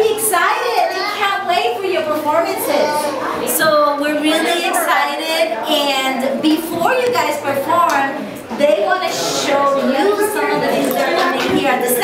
very excited. We can't wait for your performances. So we're really excited. And before you guys perform, they want to show you some of the things they're learning here at the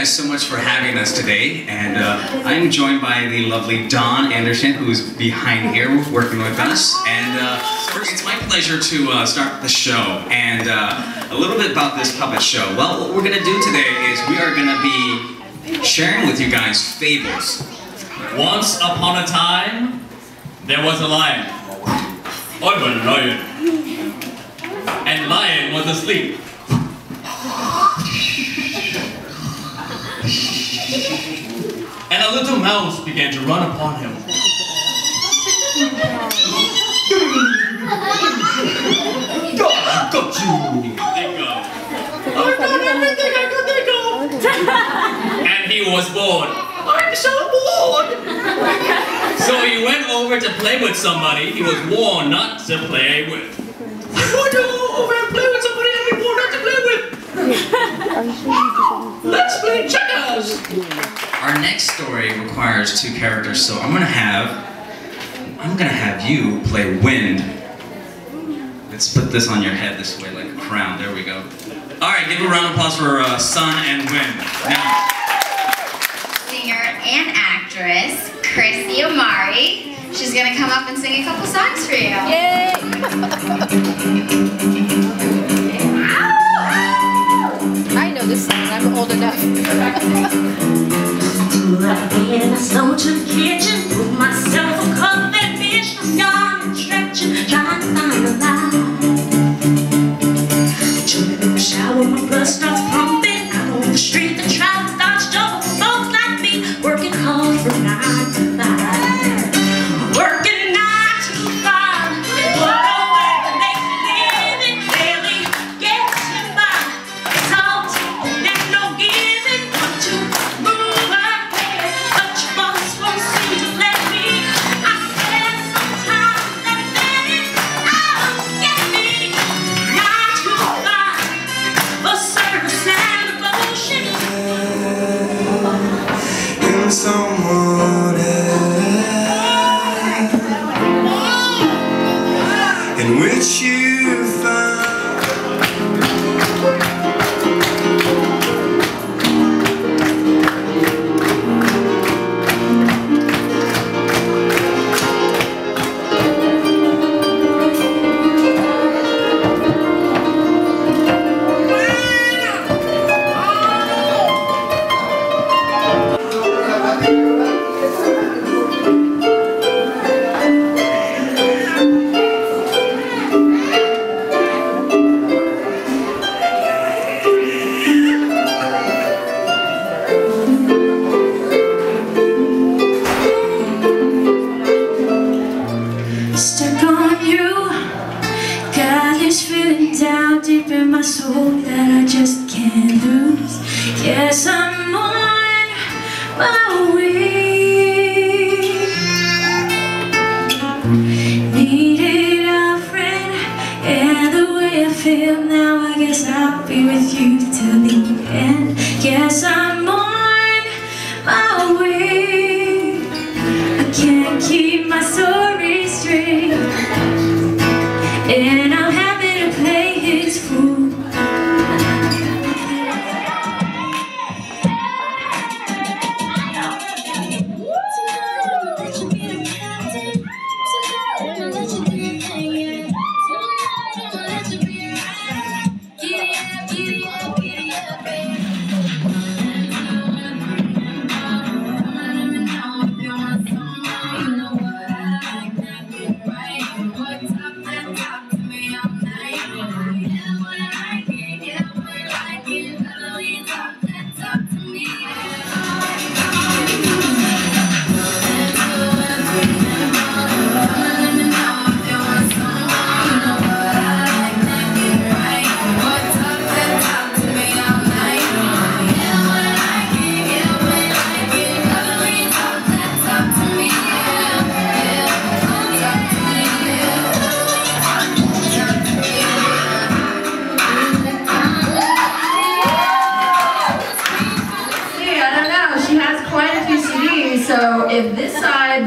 guys so much for having us today. And uh, I'm joined by the lovely Dawn Anderson, who's behind here working with us. And uh, it's my pleasure to uh, start the show. And uh, a little bit about this puppet show. Well, what we're going to do today is we are going to be sharing with you guys fables. Once upon a time, there was a lion. A lion. And lion was asleep. And a little mouse began to run upon him. Got you! They go. I've done everything I could think of! and he was bored. I'm so bored! so he went over to play with somebody he was warned not to play with. I want to go over and play with somebody I've been warned not to play with! Let's play checkers! Our next story requires two characters, so I'm gonna have I'm gonna have you play Wind. Let's put this on your head this way, like a crown. There we go. All right, give a round of applause for uh, Sun and Wind. Now, singer and actress, Chrissy Omari. She's gonna come up and sing a couple songs for you. Yay! old enough. Again, I stole to the kitchen, put myself a cup that bitch. I'm yawning, stretching, trying to find a lie. Jump in the shower, my blood starts pumping. Out on the street, the traffic starts jumping. Folks like me, working hard from nine in my soul that I just can't lose. Yes, I'm on my way. Needed a friend and the way I feel now I guess I'll be with you till the end. Yes, I'm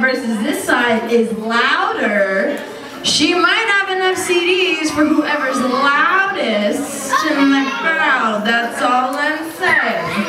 versus this side is louder, she might have enough CDs for whoever's loudest in the crowd. That's all I'm saying.